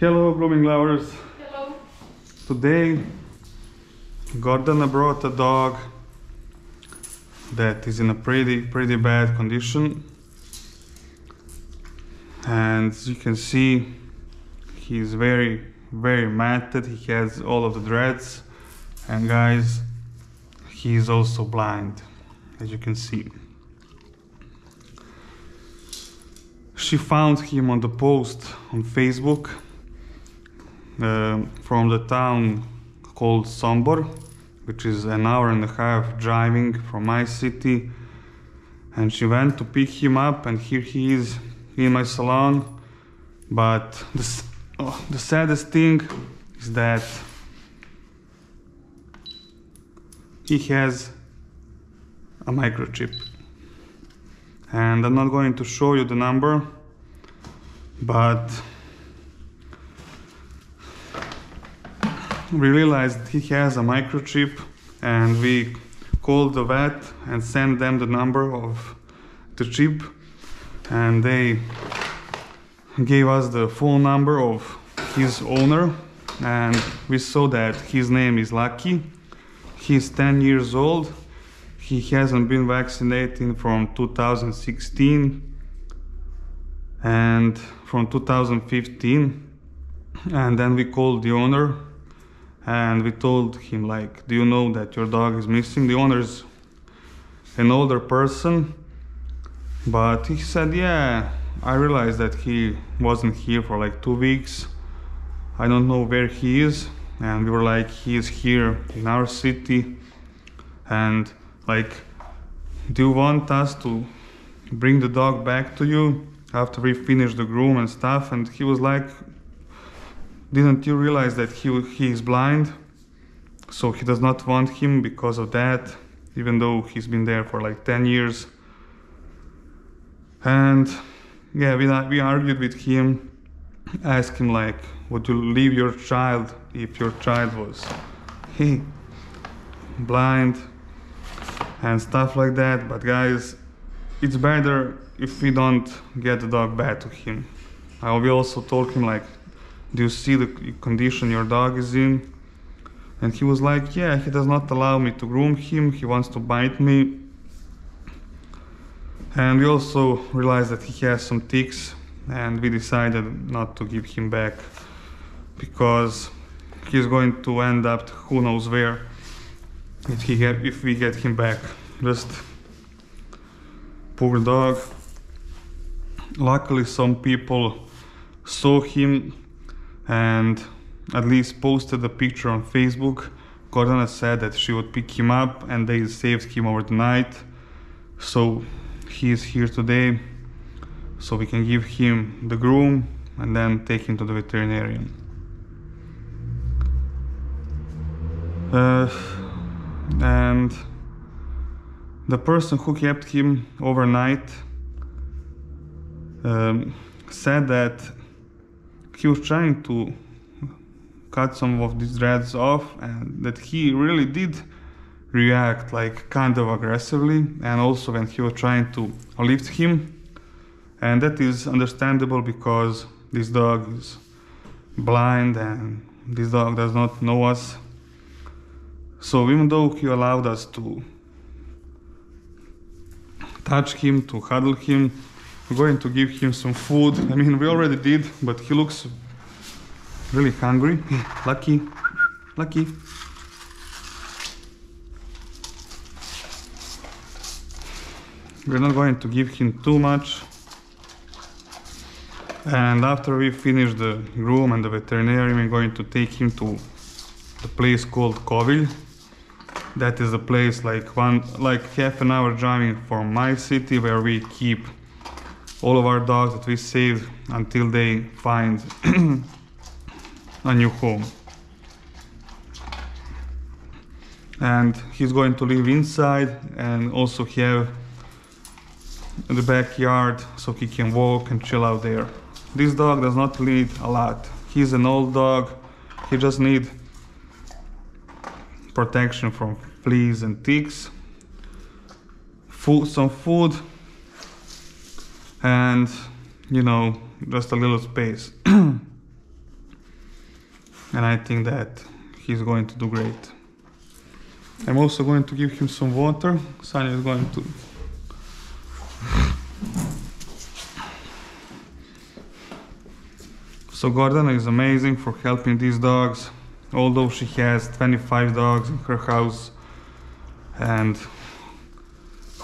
Hello, blooming lovers. Hello. Today, Gordana brought a dog that is in a pretty, pretty bad condition. And as you can see, he's very, very matted. He has all of the dreads. And guys, he is also blind, as you can see. She found him on the post on Facebook Uh, from the town called Sombor, which is an hour and a half driving from my city. And she went to pick him up, and here he is in my salon. But the, oh, the saddest thing is that he has a microchip. And I'm not going to show you the number, but we realized he has a microchip and we called the vet and sent them the number of the chip and they gave us the phone number of his owner and we saw that his name is Lucky. He's 10 years old. He hasn't been vaccinated from 2016 and from 2015 and then we called the owner and we told him like do you know that your dog is missing? The owner is an older person but he said yeah i realized that he wasn't here for like two weeks. I don't know where he is. And we were like he is here in our city. And like do you want us to bring the dog back to you after we finish the groom and stuff? And he was like didn't you realize that he he is blind? So he does not want him because of that even though he's been there for like 10 years. And yeah we, we argued with him asked him like would you leave your child if your child was he blind? And stuff like that. But guys it's better if we don't get the dog back to him. I we also told him like do you see the condition your dog is in? And he was like yeah he does not allow me to groom him. He wants to bite me. And we also realized that he has some ticks and we decided not to give him back because he's going to end up who knows where if he get, if we get him back. Just poor dog. Luckily some people saw him and at least posted a picture on Facebook. Gordana said that she would pick him up and they saved him over the night. So he is here today. So we can give him the groom and then take him to the veterinarian. Uh, and the person who kept him overnight um, said that he was trying to cut some of these dreads off and that he really did react like kind of aggressively and also when he was trying to lift him. And that is understandable because this dog is blind and this dog does not know us. So even though he allowed us to touch him to cuddle him we're going to give him some food. I mean, we already did, but he looks really hungry. Lucky, lucky. We're not going to give him too much. And after we finish the groom and the veterinarian, we're going to take him to the place called Kovil. That is a place like one, like half an hour driving from my city where we keep all of our dogs that we save until they find a new home. And he's going to live inside and also have the backyard so he can walk and chill out there. This dog does not need a lot. He's an old dog. He just need protection from fleas and ticks. Food, some food, and you know just a little space and I think that he's going to do great. I'm also going to give him some water. Sanja is going to So Gordana is amazing for helping these dogs, although she has 25 dogs in her house and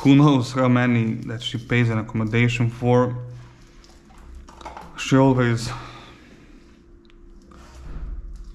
who knows how many that she pays an accommodation for. She always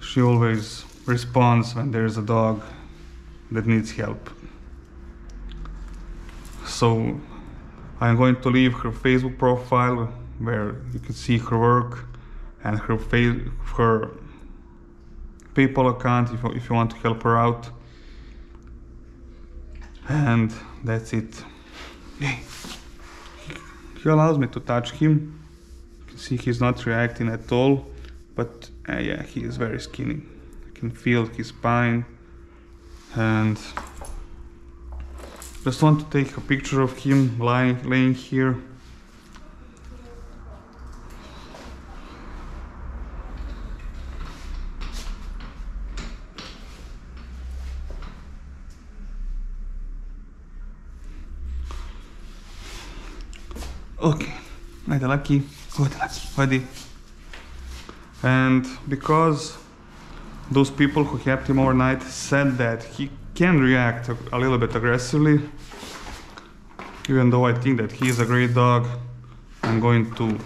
she always responds when there's a dog that needs help. So I'm going to leave her Facebook profile where you can see her work and her face, her PayPal account if, if you want to help her out. And that's it. He allows me to touch him. You can see he's not reacting at all, but uh, yeah, he is very skinny. I can feel his spine and just want to take a picture of him lying laying here Okay, Ajde Lucky, oh, good Lucky, Hadi. And because those people who kept him overnight said that he can react a little bit aggressively, even though I think that he is a great dog, I'm going to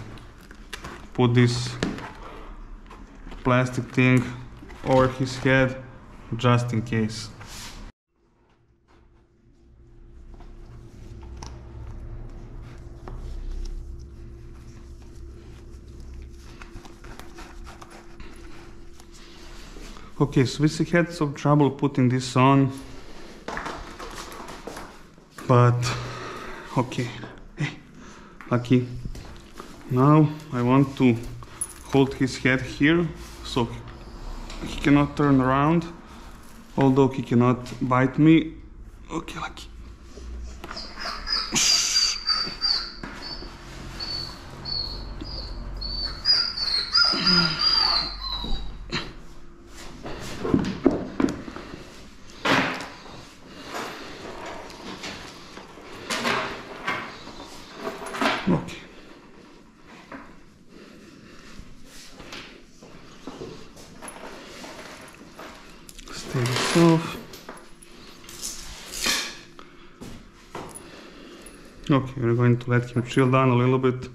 put this plastic thing over his head just in case. Okay, we had some trouble putting this on, but okay. Hey, Lucky. Now I want to hold his head here so he cannot turn around, although he cannot bite me. Okay, Lucky. Okay. Stay off. Okay, we're going to let him chill down a little bit.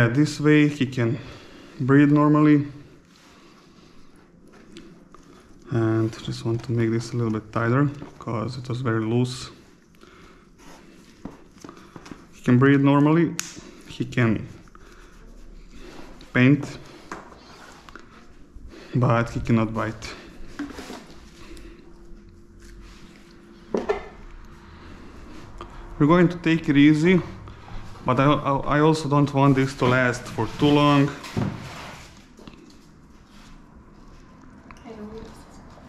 Yeah, this way he can breathe normally. And just want to make this a little bit tighter because it was very loose. He can breathe normally. He can paint, but he cannot bite. We're going to take it easy but I, I also don't want this to last for too long.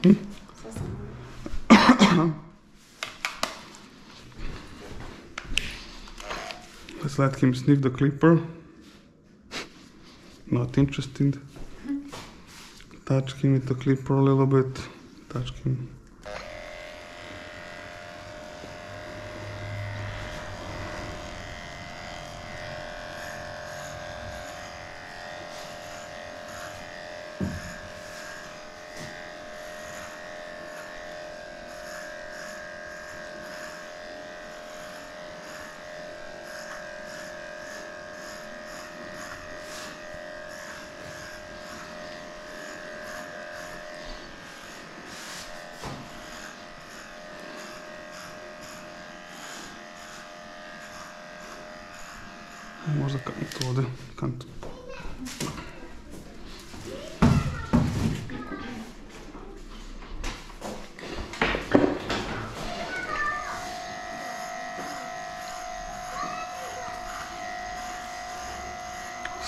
Hmm? Let's let him sniff the clipper. Not interested. Touch him with the clipper a little bit. Touch him.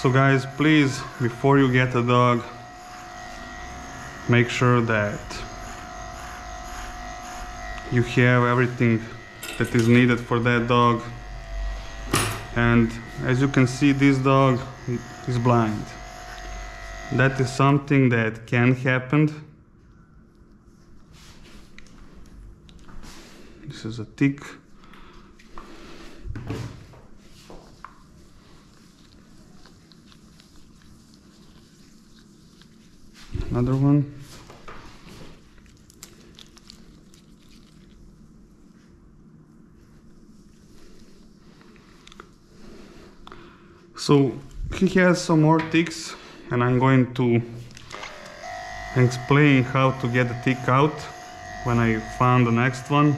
So, guys, please, before you get a dog, make sure that you have everything that is needed for that dog. And as you can see, this dog is blind. That is something that can happen. This is a tick. Another one. So he has some more ticks and I'm going to explain how to get the tick out when I found the next one.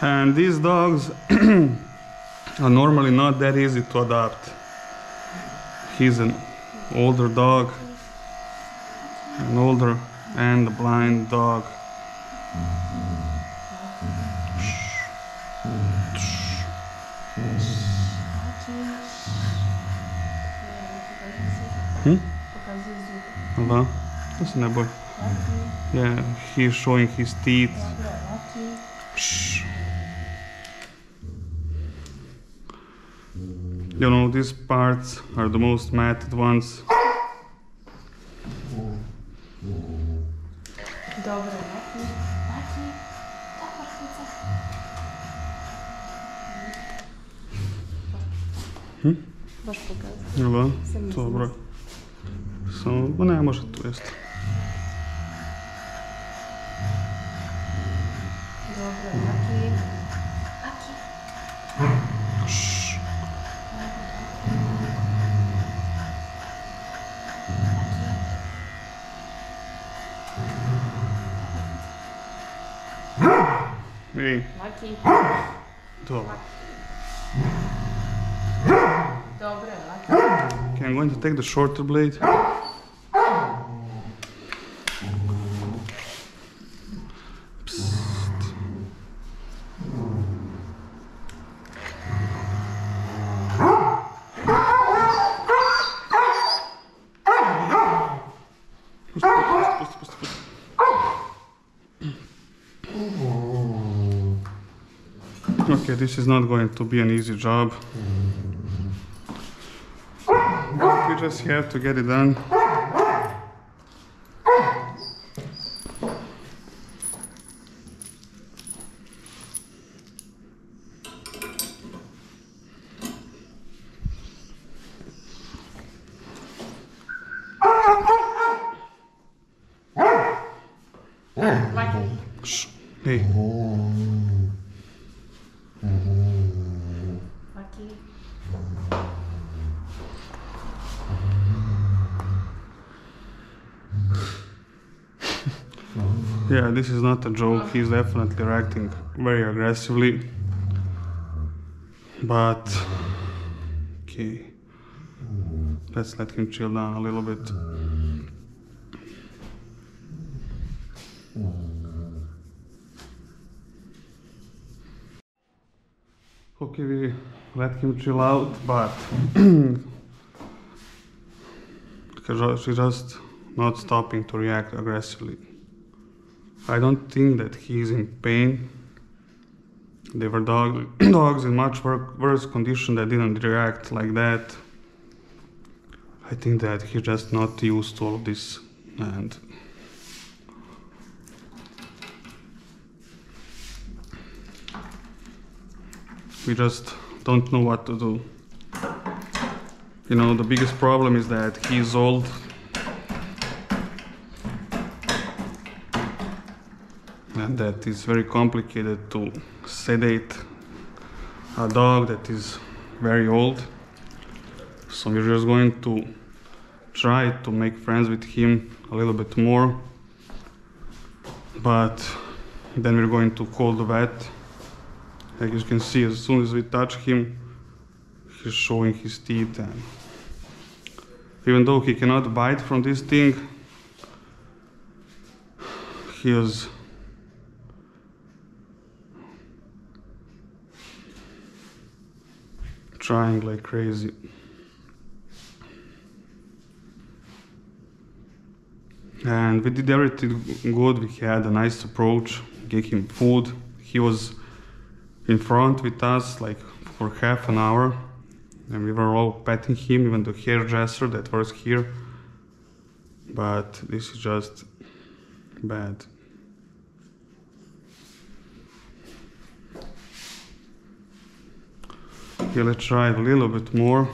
And these dogs are normally not that easy to adopt. He's an older dog, an older and a blind dog. Hmm? Listen, boy. Yeah, he's showing his teeth. you know these parts are the most matted ones Hmm? Wasz pokaz. Dobra, dobra. Miren. Maki. Dobra. Maki. Dobra, Okay, I'm going to take the shorter blade. Okay, this is not going to be an easy job. We just have to get it done. Yeah, this is not a joke. He's definitely reacting very aggressively. But okay, let's let him chill down a little bit. Okay, we let him chill out, but she's just not stopping to react aggressively. I don't think that he is in pain. There were dog, dogs in much wor- worse condition that didn't react like that. I think that he's just not used to all this and we just don't know what to do. You know, the biggest problem is that he's old. Uh, that is very complicated to sedate a dog that is very old. So we're just going to try to make friends with him a little bit more. But then we're going to call the vet. Like you can see, as soon as we touch him, he's showing his teeth and even though he cannot bite from this thing, he is trying like crazy. And we did everything good. We had a nice approach, gave him food. He was in front with us like for half an hour. And we were all petting him, even the hairdresser that was here. But this is just bad. Okay, let's try a little bit more.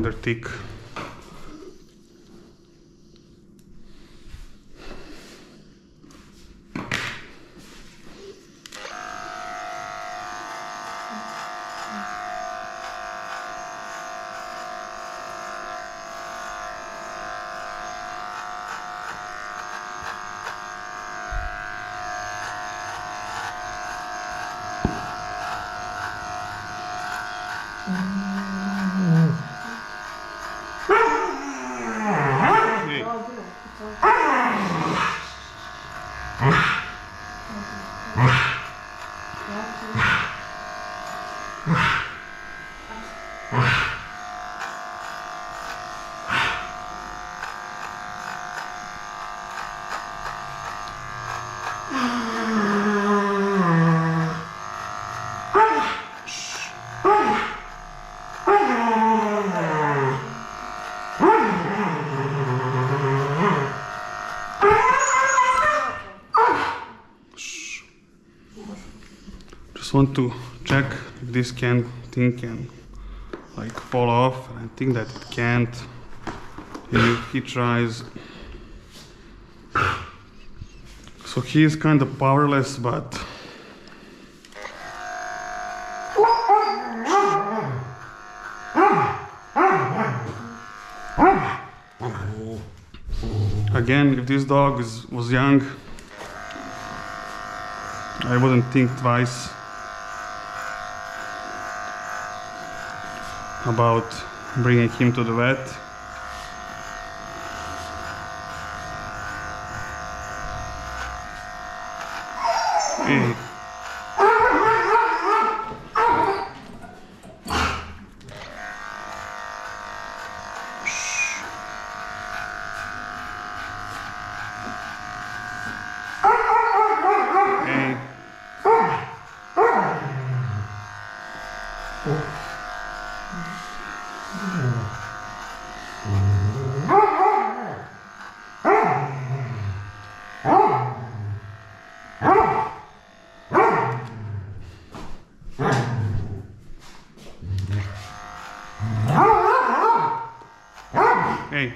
Another tick. Just want to check if this can thing can like fall off. And I think that it can't. He, he tries. So he is kind of powerless, but again, if this dog is, was young, I wouldn't think twice about bringing him to the vet. Hey.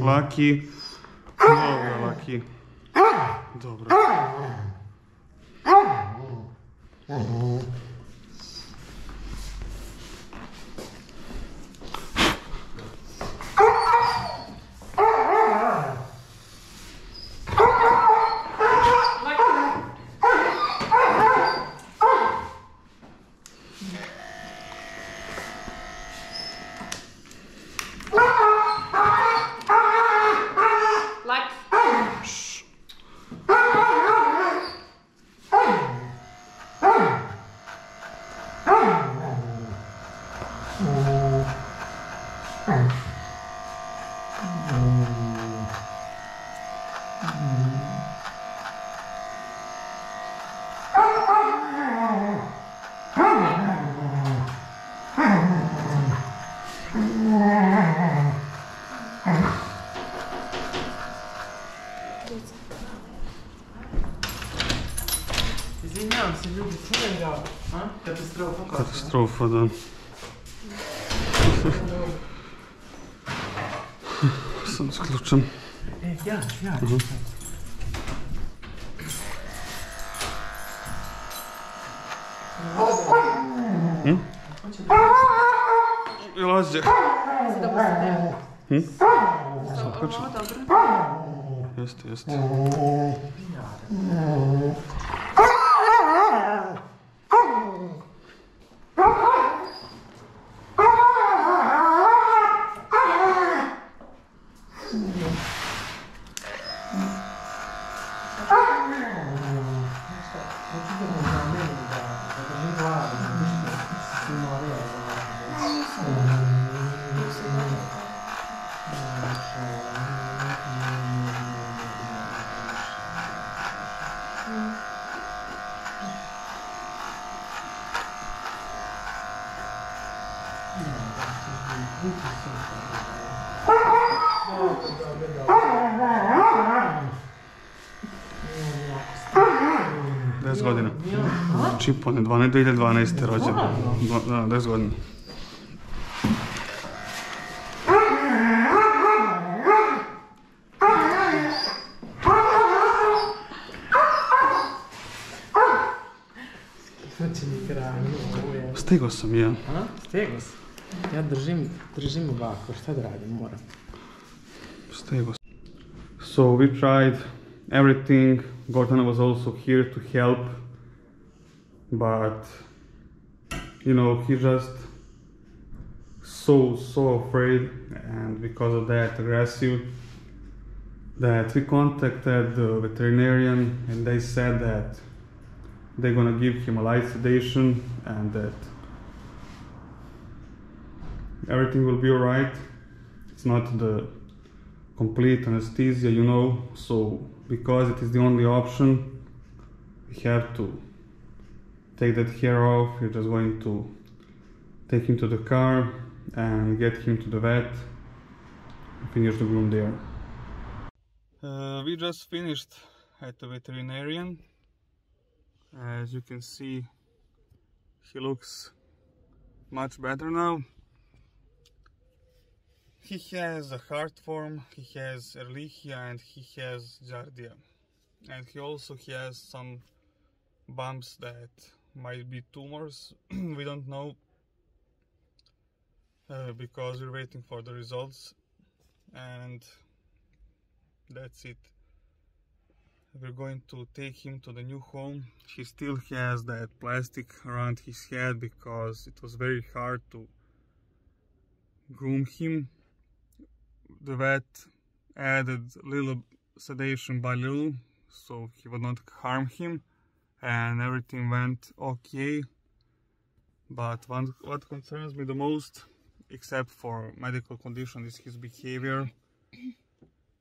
Laki. Dobra, Laki. Dobra. Извиняемся, люди, что я а? Катастрофа. Катастрофа, да. schon? Ja, ja. Mhm. Hm? Hm? Dobro. Jeste, jeste. Čipon je 12, 2012. rođen. Da, 10 godina. Stigao sam ja. A? Stego si. Ja držim, držim ovako, šta da radim, moram. Stigao sam. So we tried everything. Gordana was also here to help. But, you know, he just so, so afraid and because of that aggressive that we contacted the veterinarian and they said that they're gonna give him a light sedation and that everything will be alright. It's not the complete anesthesia, you know, so because it is the only option, we have to take that hair off. We're just going to take him to the car and get him to the vet finish the groom there. Uh, we just finished at the veterinarian. As you can see, he looks much better now. He has a heartworm, he has Ehrlichia and he has Giardia. And he also has some bumps that might be tumors. we don't know uh, because we're waiting for the results. And that's it. We're going to take him to the new home. He still has that plastic around his head because it was very hard to groom him the vet added little sedation by little so he would not harm him and everything went okay. But one, what concerns me the most except for medical condition is his behavior.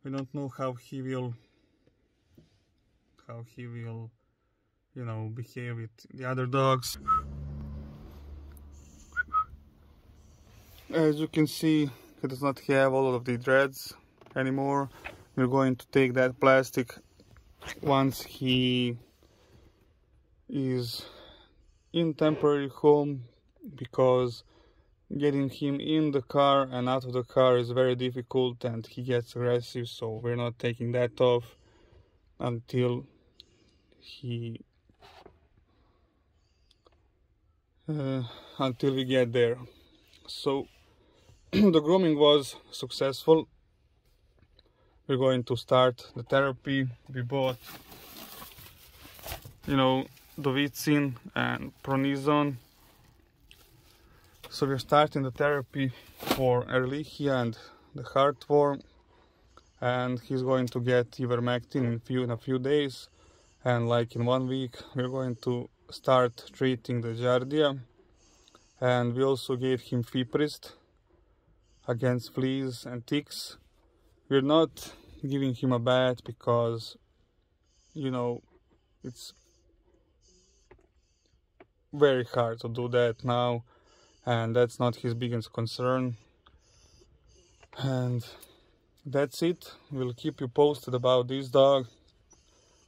We don't know how he will how he will you know behave with the other dogs. As you can see he does not have all of the dreads anymore. We're going to take that plastic once he is in temporary home because getting him in the car and out of the car is very difficult and he gets aggressive so we're not taking that off until he uh, until we get there. So the grooming was successful. We're going to start the therapy. We bought you know Dovizin and Pronizon. So we're starting the therapy for Ehrlichia and the heartworm and he's going to get ivermectin in, few, in a few days. And like in one week we're going to start treating the giardia. And we also gave him Fypryst against fleas and ticks. We're not giving him a bath because, you know, it's very hard to do that now and that's not his biggest concern. And that's it. We'll keep you posted about this dog.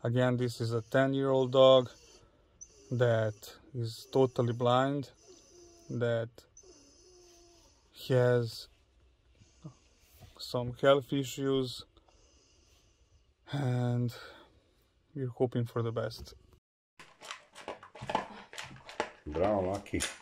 Again, this is a 10 year old dog that is totally blind, that has some health issues and we're hoping for the best. Bravo, Lucky. Good.